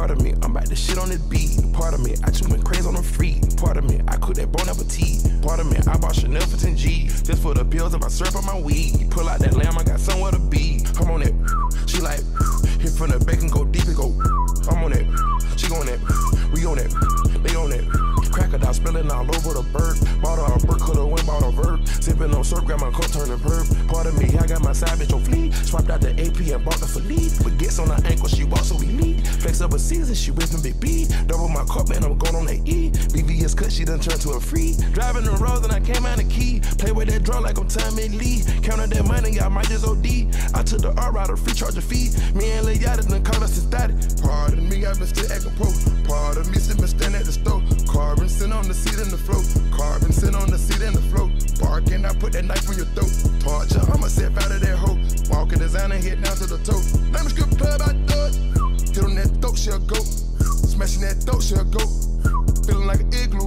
Part of me, I'm about to shit on this beat. Part of me, I just went crazy on the free. Part of me, I cook that bon appetit. Part of me, I bought Chanel for 10 G. Just for the pills and my syrup on my weed. Pull out that lamb, I got somewhere to be. I'm on it. She like, hit from the back and go deep and go. I'm on it. She on it. We on it. They on it. Crocodile spilling all over the bird. Bought her a bird, coulda went bought a verb. Sipping on syrup, got my cup turning perp. Part of me, I got my bitch on fleek. Swiped out the AP and bought the. Baguettes Up a season, she whipping big B. Double my cup, man, I'm going on that E. VVS cut, she done turned to a free. Driving the roads and I came out the key. Play with that draw like I'm Tommy Lee. Counted that money, I might just OD. I took the R out, a free charge a fee. Me and Lil Yachty done call us static. Pardon me, I've been still acting pro. Pardon me, been standing at the stove. Carbon sitting on the seat in the float. Carbon sitting on the seat in the float. Barking, I put that knife on your throat. Torture, I'ma step out of that hoe. Walking designer, head down to the toe. Let me strip she'll go. Smashing that throat, she'll go. Feeling like an igloo.